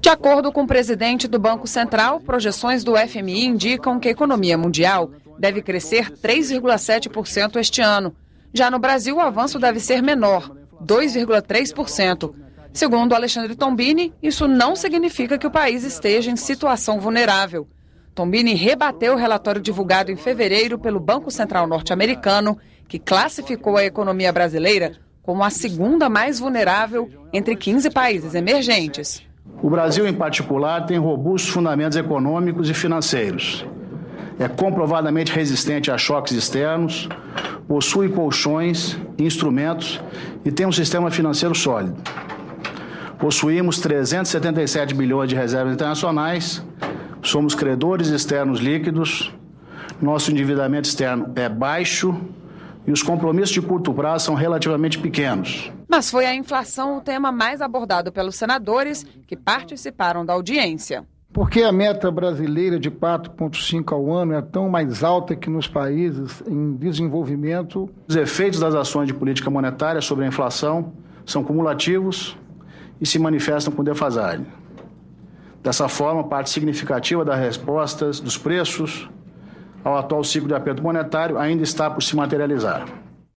De acordo com o presidente do Banco Central, projeções do FMI indicam que a economia mundial deve crescer 3,7% este ano. Já no Brasil, o avanço deve ser menor, 2,3%. Segundo Alexandre Tombini, isso não significa que o país esteja em situação vulnerável. Tombini rebateu o relatório divulgado em fevereiro pelo Banco Central norte-americano, que classificou a economia brasileira como a segunda mais vulnerável entre 15 países emergentes. O Brasil, em particular, tem robustos fundamentos econômicos e financeiros. É comprovadamente resistente a choques externos, possui colchões, instrumentos e tem um sistema financeiro sólido. Possuímos 377 bilhões de reservas internacionais, somos credores externos líquidos, nosso endividamento externo é baixo e os compromissos de curto prazo são relativamente pequenos. Mas foi a inflação o tema mais abordado pelos senadores que participaram da audiência. Por que a meta brasileira de 4,5 ao ano é tão mais alta que nos países em desenvolvimento? Os efeitos das ações de política monetária sobre a inflação são cumulativos e se manifestam com defasagem. Dessa forma, parte significativa das respostas dos preços ao atual ciclo de aperto monetário ainda está por se materializar.